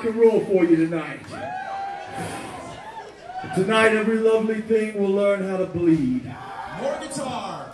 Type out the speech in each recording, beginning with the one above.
rock and roll for you tonight. Tonight, every lovely thing will learn how to bleed. More guitar.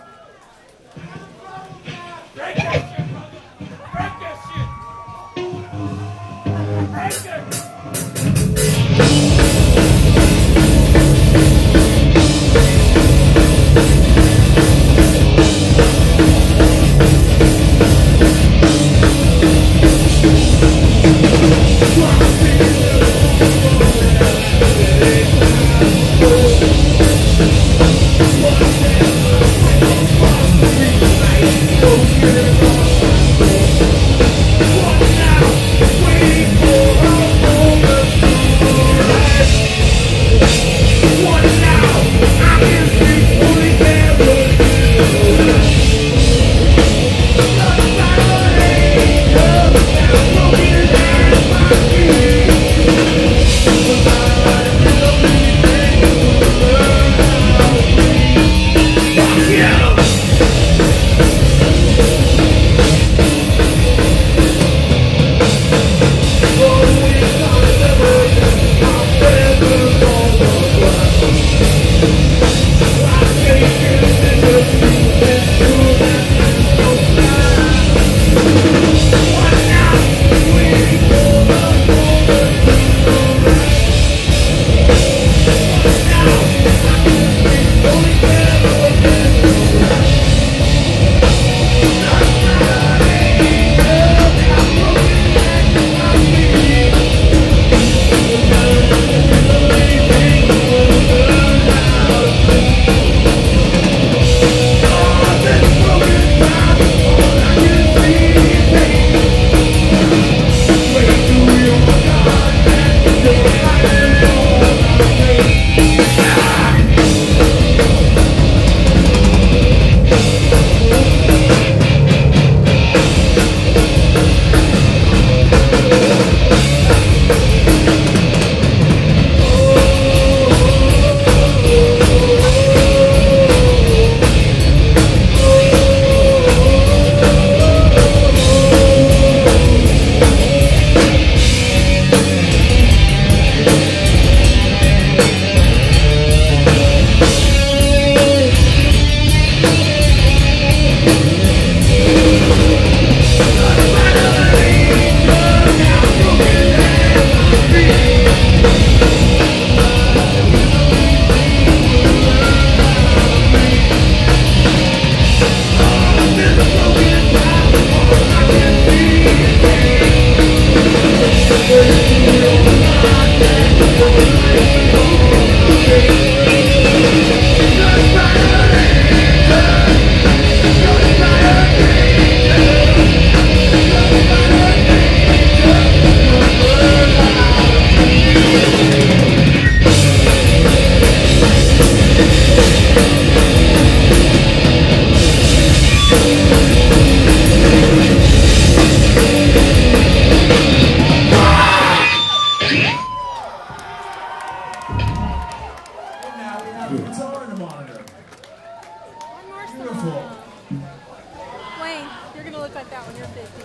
When you're 50.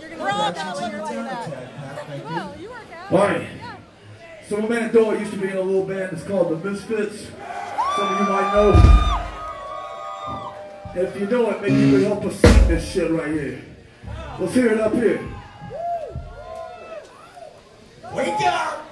you're gonna look That's that when you're like that. you. Well, you work out. All right. Yeah. So my man Doyle used to be in a little band that's called the Misfits. Some of you might know. And if you know it, maybe you can help us sing this shit right here. Let's hear it up here. Wake up!